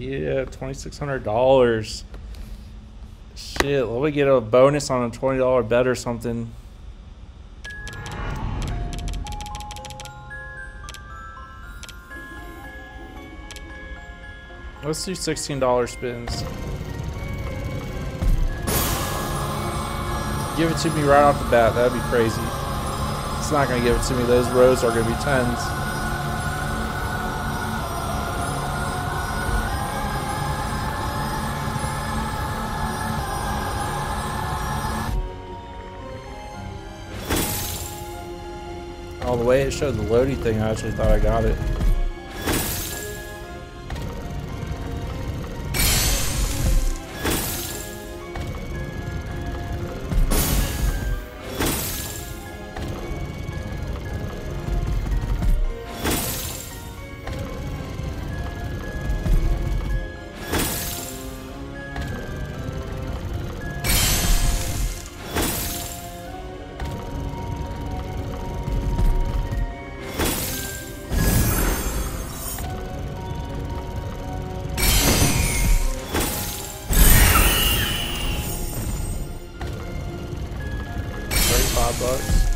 Yeah, $2,600. Shit, let me get a bonus on a $20 bet or something. Let's do $16 spins. Give it to me right off the bat. That'd be crazy. It's not going to give it to me. Those rows are going to be tens. Oh, the way it showed the loading thing, I actually thought I got it. Thirty-five bucks.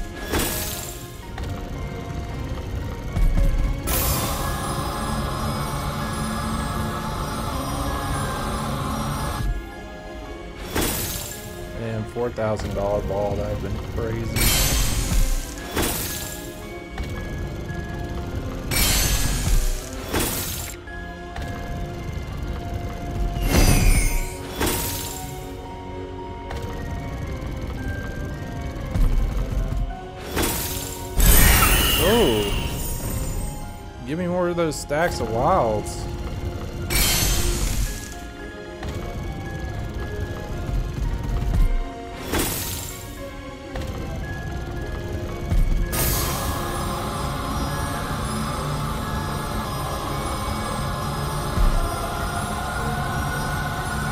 And four thousand dollar ball. That'd been crazy. Oh. Give me more of those stacks of wilds.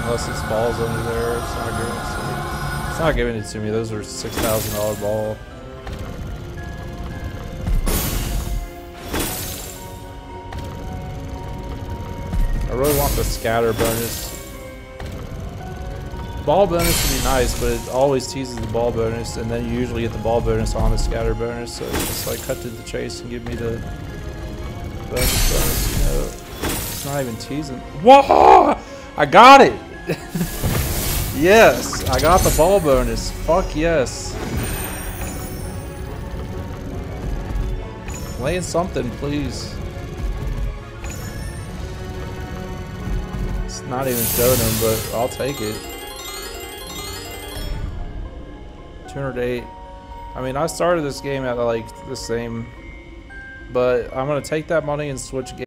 Unless this ball's under there, it's not giving it to me. It's not giving it to me. Those are six thousand dollar ball. I really want the scatter bonus. Ball bonus would be nice, but it always teases the ball bonus, and then you usually get the ball bonus on the scatter bonus, so it's just like cut to the chase and give me the bonus bonus. It's not even teasing. Whoa! I got it! yes, I got the ball bonus. Fuck yes. Playing something, please. Not even them, but I'll take it. 208. I mean, I started this game at like the same, but I'm gonna take that money and switch games.